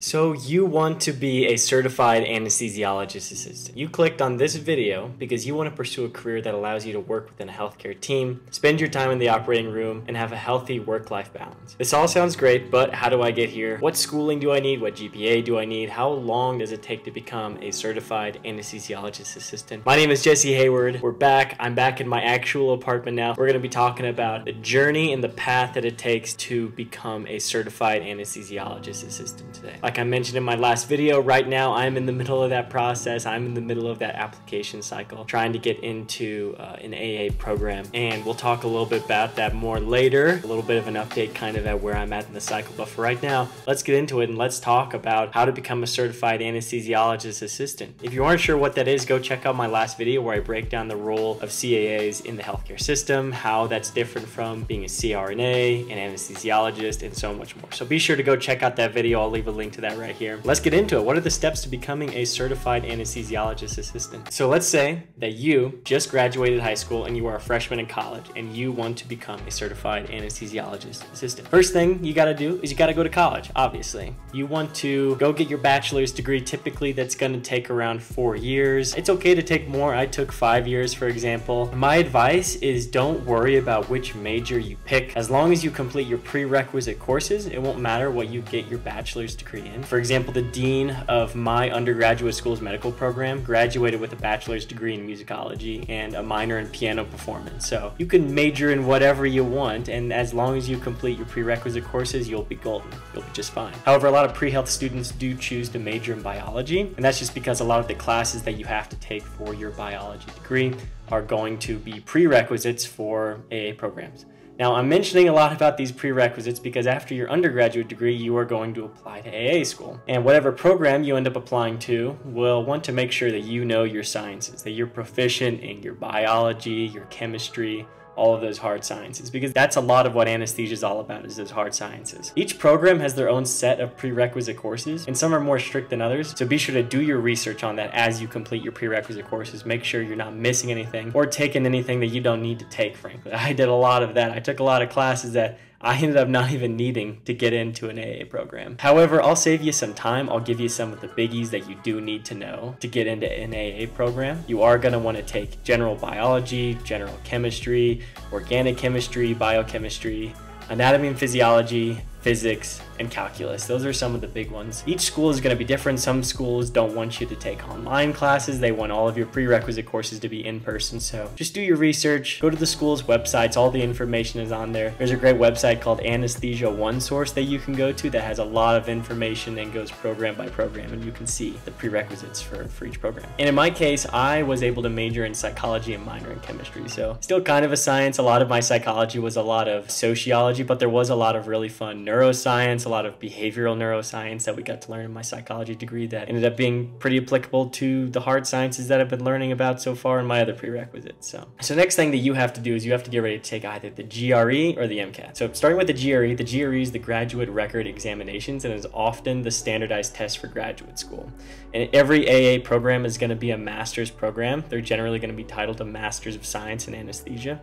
So you want to be a certified anesthesiologist assistant. You clicked on this video because you want to pursue a career that allows you to work within a healthcare team, spend your time in the operating room, and have a healthy work-life balance. This all sounds great, but how do I get here? What schooling do I need? What GPA do I need? How long does it take to become a certified anesthesiologist assistant? My name is Jesse Hayward. We're back. I'm back in my actual apartment now. We're going to be talking about the journey and the path that it takes to become a certified anesthesiologist assistant today. Like I mentioned in my last video, right now I'm in the middle of that process. I'm in the middle of that application cycle, trying to get into uh, an AA program. And we'll talk a little bit about that more later, a little bit of an update kind of at where I'm at in the cycle. But for right now, let's get into it and let's talk about how to become a certified anesthesiologist assistant. If you aren't sure what that is, go check out my last video where I break down the role of CAAs in the healthcare system, how that's different from being a CRNA, an anesthesiologist, and so much more. So be sure to go check out that video. I'll leave a link to that right here. Let's get into it. What are the steps to becoming a certified anesthesiologist assistant? So let's say that you just graduated high school and you are a freshman in college and you want to become a certified anesthesiologist assistant. First thing you got to do is you got to go to college, obviously. You want to go get your bachelor's degree. Typically, that's going to take around four years. It's okay to take more. I took five years, for example. My advice is don't worry about which major you pick. As long as you complete your prerequisite courses, it won't matter what you get your bachelor's degree in. For example, the dean of my undergraduate school's medical program graduated with a bachelor's degree in musicology and a minor in piano performance. So you can major in whatever you want, and as long as you complete your prerequisite courses, you'll be golden. You'll be just fine. However, a lot of pre-health students do choose to major in biology, and that's just because a lot of the classes that you have to take for your biology degree are going to be prerequisites for AA programs. Now, I'm mentioning a lot about these prerequisites because after your undergraduate degree, you are going to apply to AA school. And whatever program you end up applying to will want to make sure that you know your sciences, that you're proficient in your biology, your chemistry, all of those hard sciences because that's a lot of what anesthesia is all about is those hard sciences. Each program has their own set of prerequisite courses and some are more strict than others. So be sure to do your research on that as you complete your prerequisite courses. Make sure you're not missing anything or taking anything that you don't need to take, frankly. I did a lot of that. I took a lot of classes that I ended up not even needing to get into an AA program. However, I'll save you some time. I'll give you some of the biggies that you do need to know to get into an AA program. You are going to want to take general biology, general chemistry, organic chemistry, biochemistry, anatomy and physiology, physics, and calculus. Those are some of the big ones. Each school is going to be different. Some schools don't want you to take online classes. They want all of your prerequisite courses to be in person. So just do your research, go to the school's websites. All the information is on there. There's a great website called Anesthesia One Source that you can go to that has a lot of information and goes program by program and you can see the prerequisites for, for each program. And in my case, I was able to major in psychology and minor in chemistry. So still kind of a science. A lot of my psychology was a lot of sociology, but there was a lot of really fun neuroscience, a lot of behavioral neuroscience that we got to learn in my psychology degree that ended up being pretty applicable to the hard sciences that I've been learning about so far in my other prerequisites. So, so next thing that you have to do is you have to get ready to take either the GRE or the MCAT. So starting with the GRE, the GRE is the Graduate Record Examinations and is often the standardized test for graduate school. And every AA program is going to be a master's program. They're generally going to be titled a Master's of Science in Anesthesia.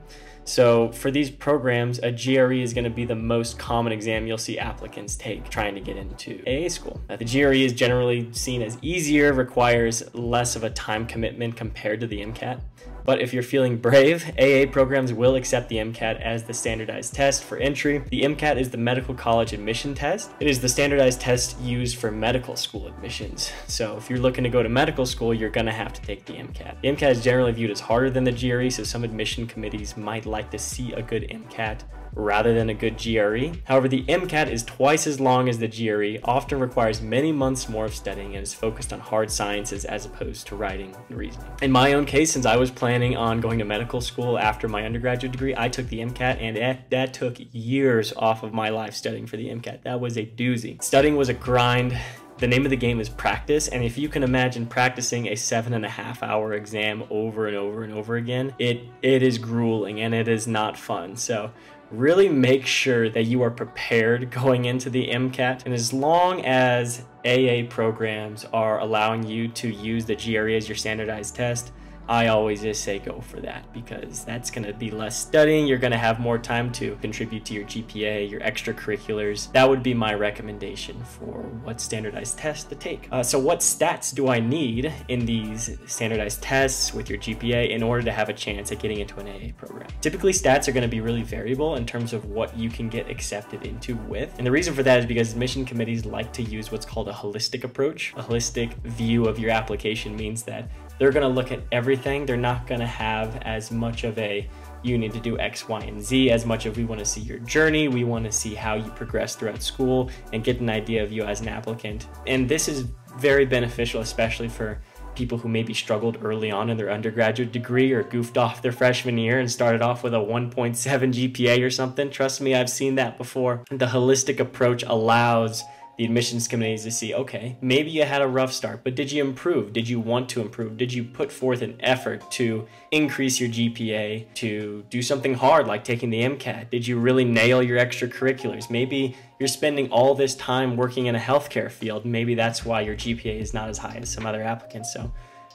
So for these programs, a GRE is going to be the most common exam you'll see applicants take trying to get into AA school. Now, the GRE is generally seen as easier, requires less of a time commitment compared to the MCAT. But if you're feeling brave, AA programs will accept the MCAT as the standardized test for entry. The MCAT is the medical college admission test. It is the standardized test used for medical school admissions. So if you're looking to go to medical school, you're gonna have to take the MCAT. The MCAT is generally viewed as harder than the GRE, so some admission committees might like to see a good MCAT rather than a good GRE. However, the MCAT is twice as long as the GRE, often requires many months more of studying, and is focused on hard sciences as opposed to writing and reasoning. In my own case, since I was planning on going to medical school after my undergraduate degree, I took the MCAT, and that, took years off of my life studying for the MCAT. That was a doozy. Studying was a grind. The name of the game is practice, and if you can imagine practicing a seven and a half hour exam over and over and over again, it it is grueling and it is not fun. So really make sure that you are prepared going into the MCAT. And as long as AA programs are allowing you to use the GRE as your standardized test, I always just say go for that because that's going to be less studying. You're going to have more time to contribute to your GPA, your extracurriculars. That would be my recommendation for what standardized test to take. Uh, so, what stats do I need in these standardized tests with your GPA in order to have a chance at getting into an AA program? Typically, stats are going to be really variable in terms of what you can get accepted into with. And the reason for that is because admission committees like to use what's called a holistic approach. A holistic view of your application means that they're going to look at everything. They're not going to have as much of a you need to do X, Y, and Z as much as we want to see your journey. We want to see how you progress throughout school and get an idea of you as an applicant. And this is very beneficial, especially for people who maybe struggled early on in their undergraduate degree or goofed off their freshman year and started off with a 1.7 GPA or something. Trust me, I've seen that before. The holistic approach allows the admissions committees to see okay, maybe you had a rough start, but did you improve? Did you want to improve? Did you put forth an effort to increase your GPA, to do something hard like taking the MCAT? Did you really nail your extracurriculars? Maybe you're spending all this time working in a healthcare field. Maybe that's why your GPA is not as high as some other applicants. So,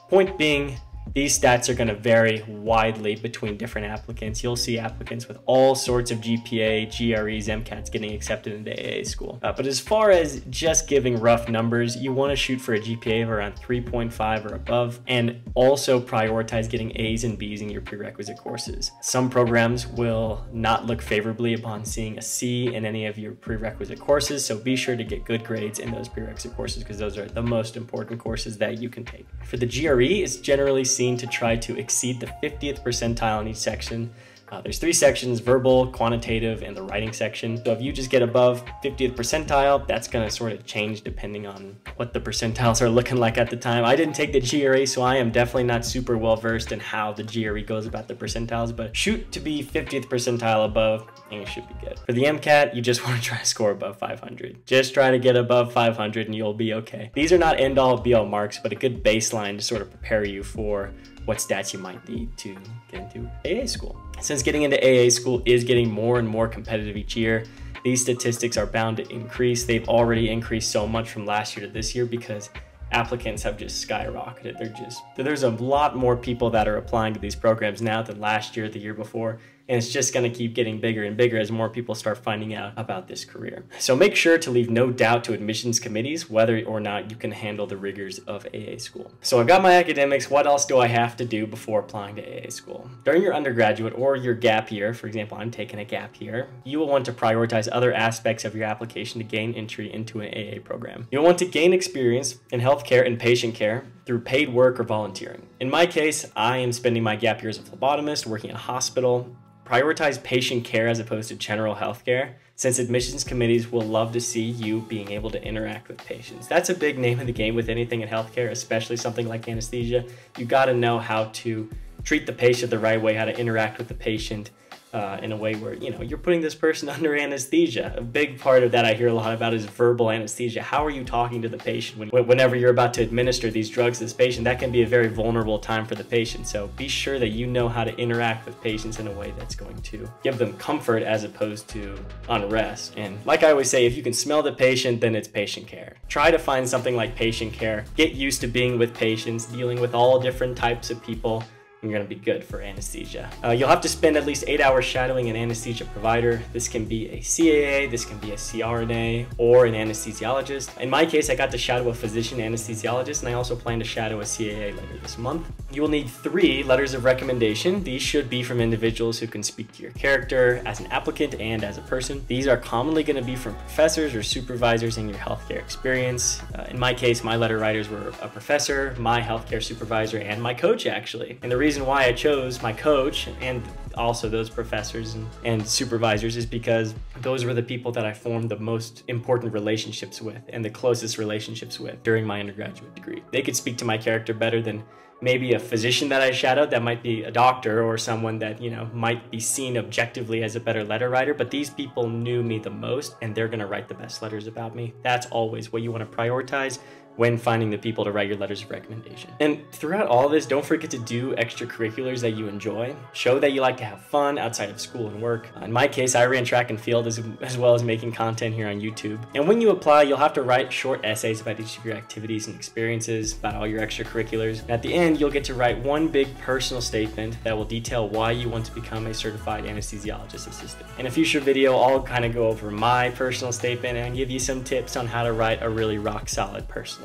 point being, these stats are going to vary widely between different applicants. You'll see applicants with all sorts of GPA, GREs, MCATs getting accepted into AA school. Uh, but as far as just giving rough numbers, you want to shoot for a GPA of around 3.5 or above, and also prioritize getting A's and B's in your prerequisite courses. Some programs will not look favorably upon seeing a C in any of your prerequisite courses, so be sure to get good grades in those prerequisite courses because those are the most important courses that you can take. For the GRE, it's generally seen to try to exceed the 50th percentile in each section uh, there's three sections, verbal, quantitative, and the writing section. So if you just get above 50th percentile, that's gonna sort of change depending on what the percentiles are looking like at the time. I didn't take the GRE, so I am definitely not super well versed in how the GRE goes about the percentiles, but shoot to be 50th percentile above, and you should be good. For the MCAT, you just wanna try to score above 500. Just try to get above 500 and you'll be okay. These are not end all be all marks, but a good baseline to sort of prepare you for what stats you might need to get into AA school. Since getting into AA school is getting more and more competitive each year, these statistics are bound to increase. They've already increased so much from last year to this year because applicants have just skyrocketed. They're just there's a lot more people that are applying to these programs now than last year, the year before, and it's just going to keep getting bigger and bigger as more people start finding out about this career. So make sure to leave no doubt to admissions committees whether or not you can handle the rigors of AA school. So I've got my academics, what else do I have to do before applying to AA school? During your undergraduate or your gap year, for example, I'm taking a gap year, you will want to prioritize other aspects of your application to gain entry into an AA program. You'll want to gain experience in healthcare and patient care through paid work or volunteering. In my case, I am spending my gap year as a phlebotomist, working in a hospital, prioritize patient care as opposed to general health care, since admissions committees will love to see you being able to interact with patients. That's a big name of the game with anything in healthcare, especially something like anesthesia. You got to know how to treat the patient the right way, how to interact with the patient, uh, in a way where you know you're putting this person under anesthesia. A big part of that I hear a lot about is verbal anesthesia. How are you talking to the patient when, whenever you're about to administer these drugs to this patient? That can be a very vulnerable time for the patient. So be sure that you know how to interact with patients in a way that's going to give them comfort as opposed to unrest. And like I always say, if you can smell the patient, then it's patient care. Try to find something like patient care. Get used to being with patients, dealing with all different types of people you're going to be good for anesthesia. Uh, you'll have to spend at least eight hours shadowing an anesthesia provider. This can be a CAA, this can be a CRNA, or an anesthesiologist. In my case, I got to shadow a physician anesthesiologist, and I also plan to shadow a CAA later this month. You will need three letters of recommendation. These should be from individuals who can speak to your character as an applicant and as a person. These are commonly going to be from professors or supervisors in your healthcare experience. Uh, in my case, my letter writers were a professor, my healthcare supervisor, and my coach actually. And the reason reason why I chose my coach and also those professors and, and, supervisors is because those were the people that I formed the most important relationships with and the closest relationships with during my undergraduate degree. They could speak to my character better than maybe a physician that I shadowed that might be a doctor or someone that, you know, might be seen objectively as a better letter writer, but these people knew me the most and they're going to write the best letters about me. That's always what you want to prioritize. When finding the people to write your letters of recommendation. And throughout all this, don't forget to do extracurriculars that you enjoy. Show that you like to have fun outside of school and work. Uh, in my case, I ran track and field as, as well as making content here on YouTube. And when you apply, you'll have to write short essays about each of your activities and experiences, about all your extracurriculars. And at the end, you'll get to write one big personal statement that will detail why you want to become a certified anesthesiologist assistant. In a future video, I'll kind of go over my personal statement and give you some tips on how to write a really rock solid personal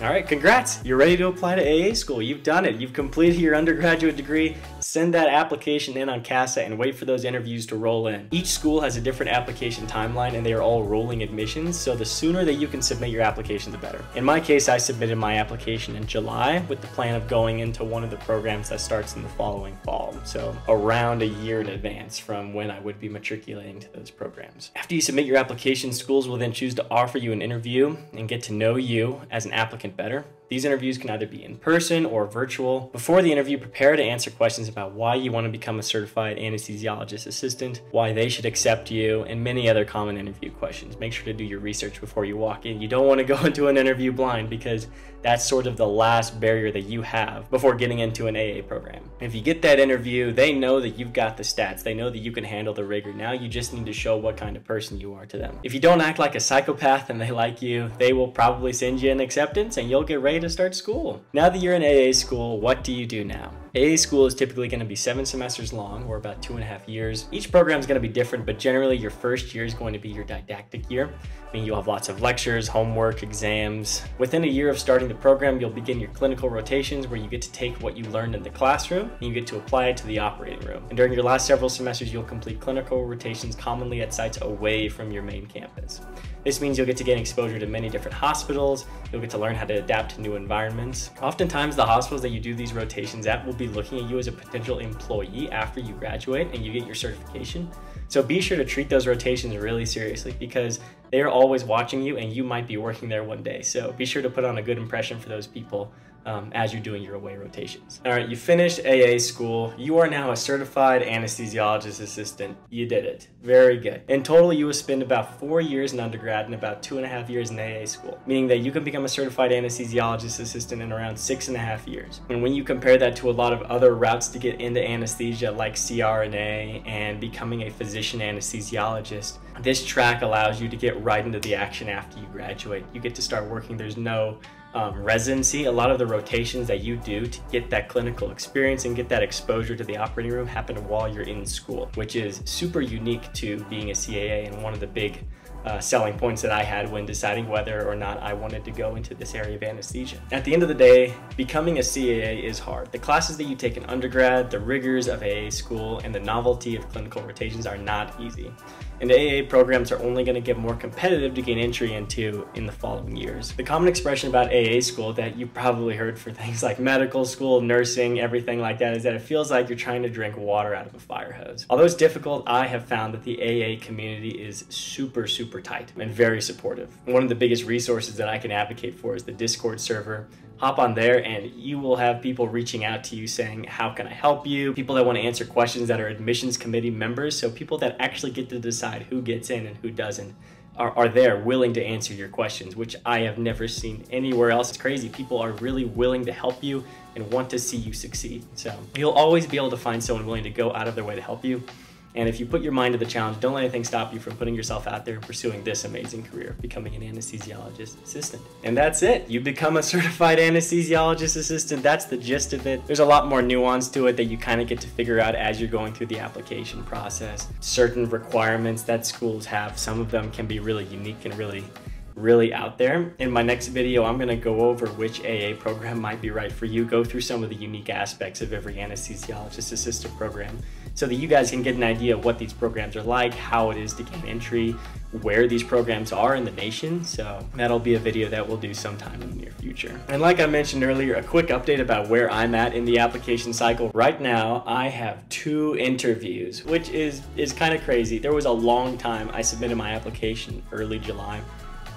All right, congrats. You're ready to apply to AA school. You've done it. You've completed your undergraduate degree. Send that application in on CASAA and wait for those interviews to roll in. Each school has a different application timeline and they are all rolling admissions, so the sooner that you can submit your application, the better. In my case, I submitted my application in July with the plan of going into one of the programs that starts in the following fall, so around a year in advance from when I would be matriculating to those programs. After you submit your application, schools will then choose to offer you an interview and get to know you as an applicant better. These interviews can either be in person or virtual. Before the interview, prepare to answer questions about why you want to become a certified anesthesiologist assistant, why they should accept you, and many other common interview questions. Make sure to do your research before you walk in. You don't want to go into an interview blind because that's sort of the last barrier that you have before getting into an AA program. If you get that interview, they know that you've got the stats. They know that you can handle the rigor. Now you just need to show what kind of person you are to them. If you don't act like a psychopath and they like you, they will probably send you an acceptance and you'll get ready to start school. Now that you're in AA school, what do you do now? AA school is typically going to be seven semesters long, or about two and a half years. Each program is going to be different, but generally your first year is going to be your didactic year, meaning you'll have lots of lectures, homework, exams. Within a year of starting the program, you'll begin your clinical rotations where you get to take what you learned in the classroom and you get to apply it to the operating room. And during your last several semesters, you'll complete clinical rotations commonly at sites away from your main campus. This means you'll get to gain exposure to many different hospitals, you'll get to learn how to adapt to new environments. Oftentimes, the hospitals that you do these rotations at will be looking at you as a potential employee after you graduate and you get your certification. So be sure to treat those rotations really seriously because they are always watching you and you might be working there one day. So be sure to put on a good impression for those people um, as you're doing your away rotations. All right, you finished AA school. You are now a certified anesthesiologist assistant. You did it. Very good. In total, you will spend about four years in undergrad and about two and a half years in AA school, meaning that you can become a certified anesthesiologist assistant in around six and a half years. And when you compare that to a lot of other routes to get into anesthesia like CRNA and becoming a physician anesthesiologist, this track allows you to get right into the action after you graduate. You get to start working. There's no um, residency, a lot of the rotations that you do to get that clinical experience and get that exposure to the operating room happen while you're in school, which is super unique to being a CAA and one of the big uh, selling points that I had when deciding whether or not I wanted to go into this area of anesthesia. At the end of the day, becoming a CAA is hard. The classes that you take in undergrad, the rigors of AA school, and the novelty of clinical rotations are not easy. And AA programs are only going to get more competitive to gain entry into in the following years. The common expression about AA school that you probably heard for things like medical school, nursing, everything like that is that it feels like you're trying to drink water out of a fire hose. Although it's difficult, I have found that the AA community is super super tight and very supportive. One of the biggest resources that I can advocate for is the Discord server. Hop on there and you will have people reaching out to you saying, how can I help you? People that want to answer questions that are admissions committee members. So people that actually get to decide who gets in and who doesn't. Are, are there willing to answer your questions, which I have never seen anywhere else. It's crazy. People are really willing to help you and want to see you succeed. So you'll always be able to find someone willing to go out of their way to help you. And if you put your mind to the challenge, don't let anything stop you from putting yourself out there and pursuing this amazing career, becoming an anesthesiologist assistant. And that's it. You become a certified anesthesiologist assistant. That's the gist of it. There's a lot more nuance to it that you kind of get to figure out as you're going through the application process. Certain requirements that schools have, some of them can be really unique and really really out there. In my next video, I'm gonna go over which AA program might be right for you, go through some of the unique aspects of every anesthesiologist assistant program, so that you guys can get an idea of what these programs are like, how it is to gain entry, where these programs are in the nation. So that'll be a video that we'll do sometime in the near future. And like I mentioned earlier, a quick update about where I'm at in the application cycle. Right now, I have two interviews, which is, is kind of crazy. There was a long time I submitted my application early July,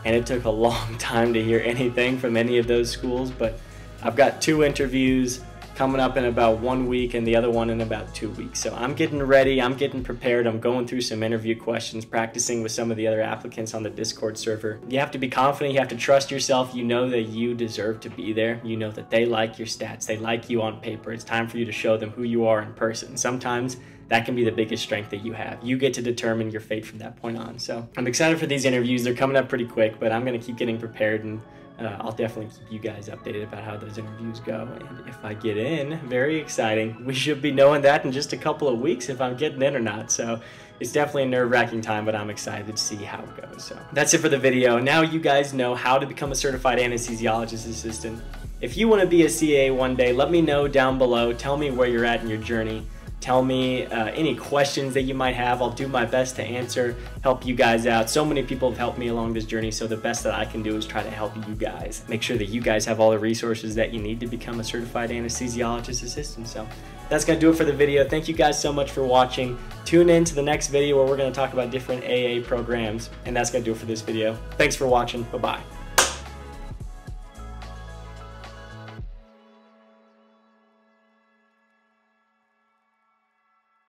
and it took a long time to hear anything from any of those schools, but I've got two interviews coming up in about one week and the other one in about two weeks. So I'm getting ready, I'm getting prepared, I'm going through some interview questions, practicing with some of the other applicants on the Discord server. You have to be confident, you have to trust yourself. You know that you deserve to be there. You know that they like your stats, they like you on paper. It's time for you to show them who you are in person. Sometimes that can be the biggest strength that you have. You get to determine your fate from that point on. So I'm excited for these interviews. They're coming up pretty quick, but I'm to keep getting prepared and uh, I'll definitely keep you guys updated about how those interviews go. And if I get in, very exciting. We should be knowing that in just a couple of weeks if I'm getting in or not. So it's definitely a nerve wracking time, but I'm excited to see how it goes. So that's it for the video. Now you guys know how to become a certified anesthesiologist assistant. If you want to be a CA one day, let me know down below. Tell me where you're at in your journey. Tell me uh, any questions that you might have. I'll do my best to answer, help you guys out. So many people have helped me along this journey, so the best that I can do is try to help you guys. Make sure that you guys have all the resources that you need to become a certified anesthesiologist assistant. So that's gonna do it for the video. Thank you guys so much for watching. Tune in to the next video where we're gonna talk about different AA programs, and that's gonna do it for this video. Thanks for watching. Bye-bye.